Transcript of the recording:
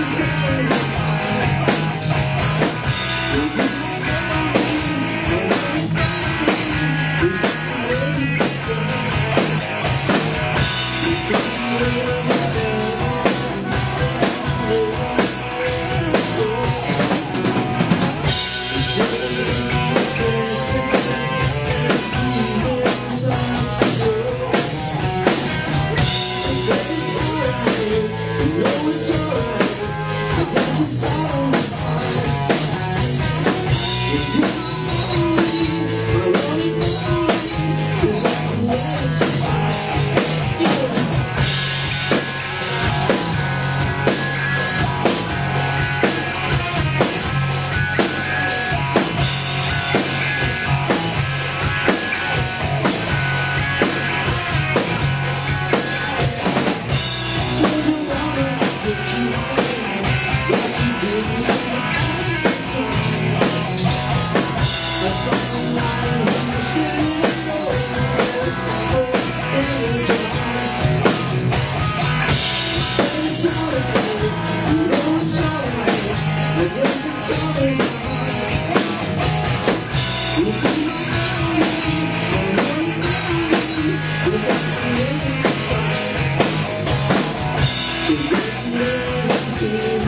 Yeah. You.